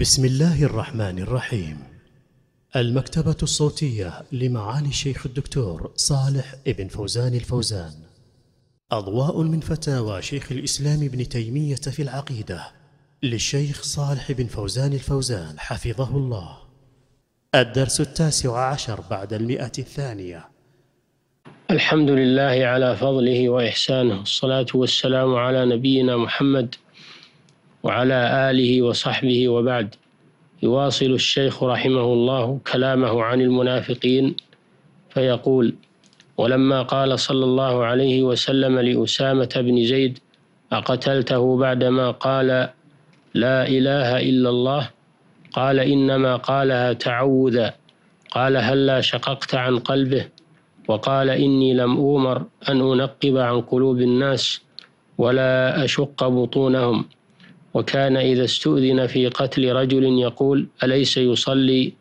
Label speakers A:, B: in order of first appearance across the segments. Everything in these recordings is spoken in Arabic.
A: بسم الله الرحمن الرحيم. المكتبة الصوتية لمعالي الشيخ الدكتور صالح ابن فوزان الفوزان. أضواء من فتاوى شيخ الإسلام ابن تيمية في العقيدة للشيخ صالح بن فوزان الفوزان حفظه الله. الدرس التاسع عشر بعد المئة الثانية.
B: الحمد لله على فضله وإحسانه الصلاة والسلام على نبينا محمد وعلى آله وصحبه وبعد. يواصل الشيخ رحمه الله كلامه عن المنافقين فيقول ولما قال صلى الله عليه وسلم لأسامة بن زيد أقتلته بعدما قال لا إله إلا الله؟ قال إنما قالها تعوذا. قال هلا شققت عن قلبه؟ وقال إني لم أومر أن أنقب عن قلوب الناس ولا أشق بطونهم. وكان إذا استؤذن في قتل رجل يقول أليس يصلي؟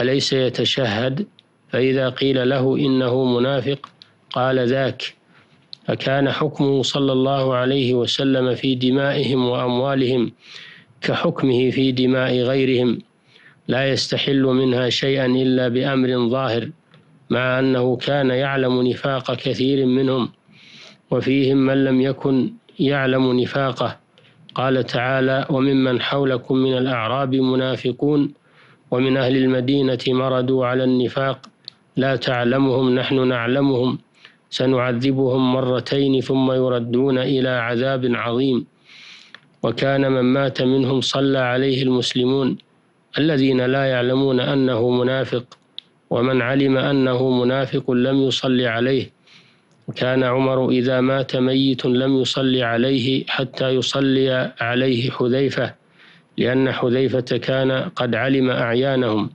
B: أليس يتشهد؟ فإذا قيل له إنه منافق قال ذاك. فكان حكمه صلى الله عليه وسلم في دمائهم وأموالهم كحكمه في دماء غيرهم. لا يستحل منها شيئا إلا بأمر ظاهر مع أنه كان يعلم نفاق كثير منهم وفيهم من لم يكن يعلم نفاقه. قال تعالى وممن حولكم من الأعراب منافقون ومن أهل المدينة مردوا على النفاق لا تعلمهم نحن نعلمهم سنعذبهم مرتين ثم يردون إلى عذاب عظيم. وكان من مات منهم صلى عليه المسلمون الذين لا يعلمون أنه منافق ومن علم أنه منافق لم يصل عليه. وكان عمر إذا مات ميت لم يصلي عليه حتى يصلي عليه حذيفة لأن حذيفة كان قد علم أعيانهم.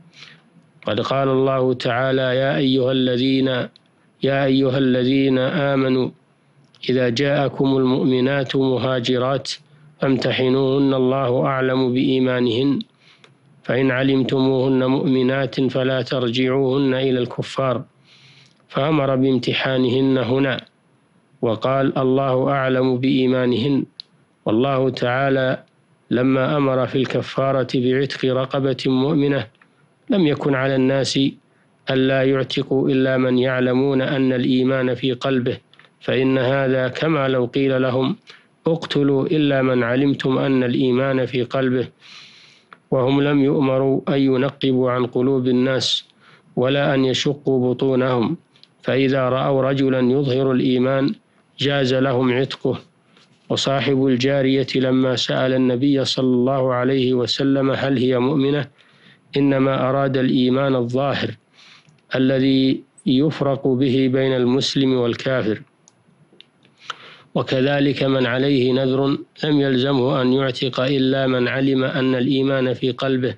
B: قد قال الله تعالى يا أيها الذين يا أيها الذين آمنوا إذا جاءكم المؤمنات مهاجرات فامتحنوهن الله أعلم بإيمانهن فإن علمتموهن مؤمنات فلا ترجعوهن إلى الكفار. فأمر بامتحانهن هنا وقال الله أعلم بإيمانهن. والله تعالى لما أمر في الكفارة بعتق رقبة مؤمنة لم يكن على الناس ألا يعتقوا إلا من يعلمون أن الإيمان في قلبه فإن هذا كما لو قيل لهم اقتلوا إلا من علمتم أن الإيمان في قلبه. وهم لم يؤمروا أن ينقبوا عن قلوب الناس ولا أن يشقوا بطونهم. فإذا رأوا رجلا يظهر الإيمان جاز لهم عتقه. وصاحب الجارية لما سأل النبي صلى الله عليه وسلم هل هي مؤمنة إنما أراد الإيمان الظاهر الذي يفرق به بين المسلم والكافر. وكذلك من عليه نذر لم يلزمه أن يعتق إلا من علم أن الإيمان في قلبه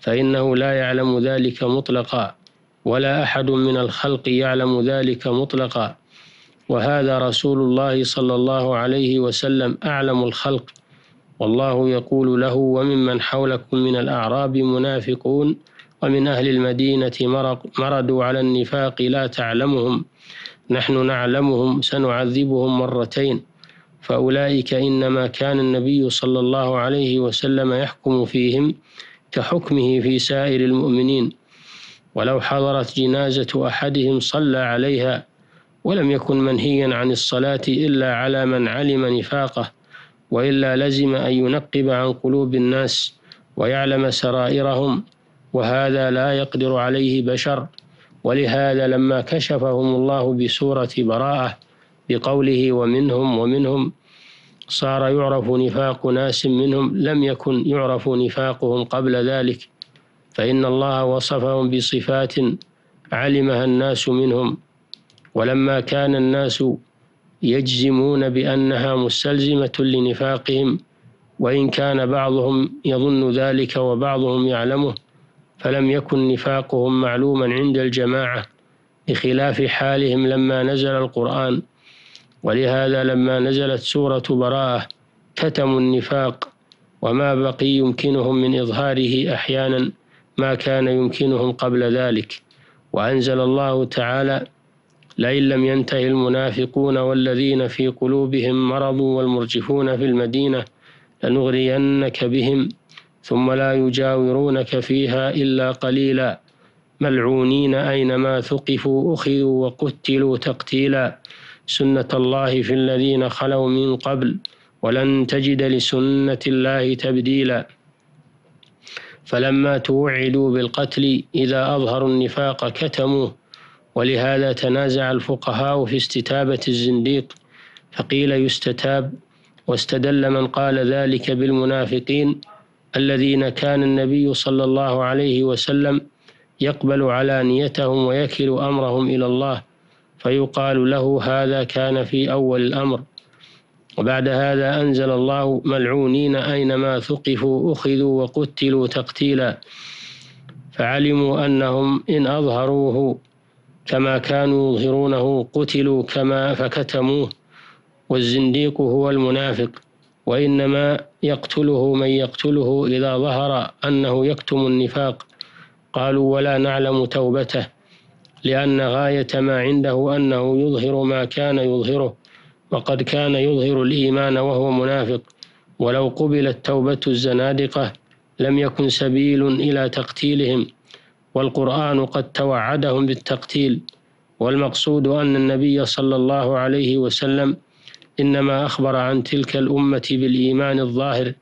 B: فإنه لا يعلم ذلك مطلقا. ولا أحد من الخلق يعلم ذلك مطلقا. وهذا رسول الله صلى الله عليه وسلم أعلم الخلق. والله يقول له وممن حولكم من الأعراب منافقون ومن أهل المدينة مردوا على النفاق لا تعلمهم. نحن نعلمهم سنعذبهم مرتين. فأولئك إنما كان النبي صلى الله عليه وسلم يحكم فيهم كحكمه في سائر المؤمنين. ولو حضرت جنازة أحدهم صلى عليها ولم يكن منهيا عن الصلاة إلا على من علم نفاقه وإلا لزم أن ينقب عن قلوب الناس ويعلم سرائرهم وهذا لا يقدر عليه بشر. ولهذا لما كشفهم الله بسورة براءة بقوله ومنهم ومنهم صار يعرف نفاق ناس منهم لم يكن يعرف نفاقهم قبل ذلك. فإن الله وصفهم بصفات علمها الناس منهم ولما كان الناس يجزمون بأنها مستلزمة لنفاقهم وإن كان بعضهم يظن ذلك وبعضهم يعلمه فلم يكن نفاقهم معلوما عند الجماعة بخلاف حالهم لما نزل القرآن. ولهذا لما نزلت سورة براءة كتموا النفاق وما بقي يمكنهم من إظهاره أحيانا. ما كان يمكنهم قبل ذلك. وأنزل الله تعالى لئن لم ينتهي المنافقون والذين في قلوبهم مرض والمرجفون في المدينة لنغرينك بهم ثم لا يجاورونك فيها إلا قليلا. ملعونين أينما ثقفوا أخذوا وقتلوا تقتيلا. سنة الله في الذين خلوا من قبل ولن تجد لسنة الله تبديلا. فلما توعدوا بالقتل إذا أظهروا النفاق كتموه ولهذا تنازع الفقهاء في استتابة الزنديق فقيل يستتاب واستدل من قال ذلك بالمنافقين الذين كان النبي صلى الله عليه وسلم يقبل علانيتهم ويكل أمرهم إلى الله فيقال له هذا كان في أول الأمر. وبعد هذا أنزل الله ملعونين أينما ثقفوا أخذوا وقتلوا تقتيلا. فعلموا أنهم إن أظهروه كما كانوا يظهرونه قتلوا كما فكتموه. والزنديق هو المنافق وإنما يقتله من يقتله إذا ظهر أنه يكتم النفاق. قالوا ولا نعلم توبته لأن غاية ما عنده أنه يظهر ما كان يظهره. وقد كان يظهر الإيمان وهو منافق ولو قبلت توبة الزنادقة لم يكن سبيل إلى تقتيلهم والقرآن قد توعدهم بالتقتيل والمقصود أن النبي صلى الله عليه وسلم إنما أخبر عن تلك الأمة بالإيمان الظاهر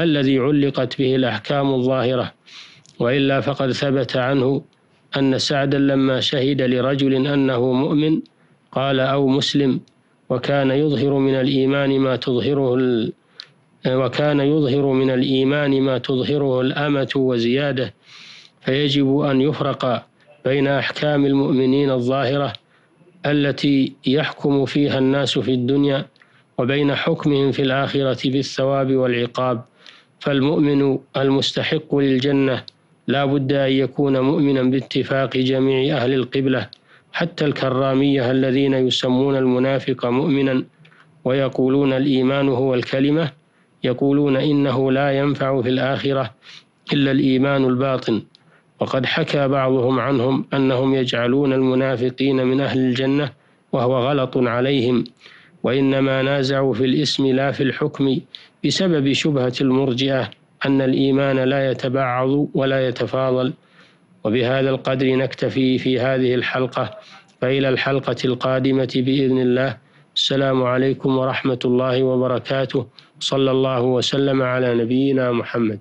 B: الذي علقت به الأحكام الظاهرة وإلا فقد ثبت عنه أن سعدا لما شهد لرجل أنه مؤمن قال أو مسلم وكان يظهر من الإيمان ما تظهره ال... وكان يظهر من الإيمان ما تظهره الأمة وزيادة فيجب أن يفرق بين أحكام المؤمنين الظاهرة التي يحكم فيها الناس في الدنيا وبين حكمهم في الآخرة بالثواب والعقاب. فالمؤمن المستحق للجنة لا بد أن يكون مؤمنا باتفاق جميع أهل القبلة حتى الكرامية الذين يسمون المنافق مؤمنا ويقولون الإيمان هو الكلمة يقولون إنه لا ينفع في الآخرة إلا الإيمان الباطن. وقد حكى بعضهم عنهم أنهم يجعلون المنافقين من أهل الجنة وهو غلط عليهم. وإنما نازعوا في الإسم لا في الحكم بسبب شبهة المرجئة أن الإيمان لا يتبعض ولا يتفاضل. وبهذا القدر نكتفي في هذه الحلقة فإلى الحلقة القادمة بإذن الله. السلام عليكم ورحمة الله وبركاته. صلى الله وسلم على نبينا محمد.